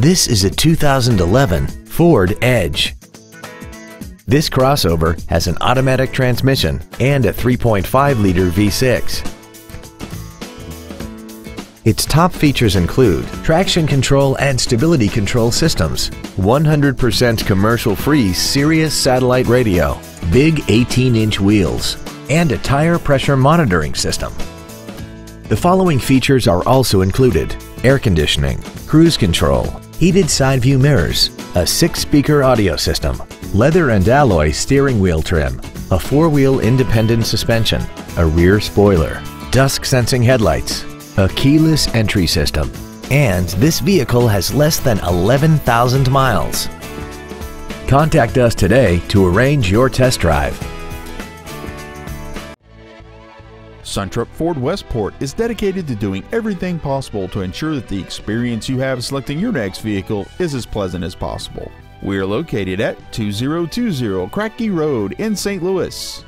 This is a 2011 Ford Edge. This crossover has an automatic transmission and a 3.5-liter V6. Its top features include traction control and stability control systems, 100% commercial-free Sirius satellite radio, big 18-inch wheels, and a tire pressure monitoring system. The following features are also included. Air conditioning, cruise control, heated side view mirrors, a six-speaker audio system, leather and alloy steering wheel trim, a four-wheel independent suspension, a rear spoiler, dusk sensing headlights, a keyless entry system, and this vehicle has less than 11,000 miles. Contact us today to arrange your test drive. Suntrup Ford Westport is dedicated to doing everything possible to ensure that the experience you have selecting your next vehicle is as pleasant as possible. We are located at 2020 Kratky Road in St. Louis.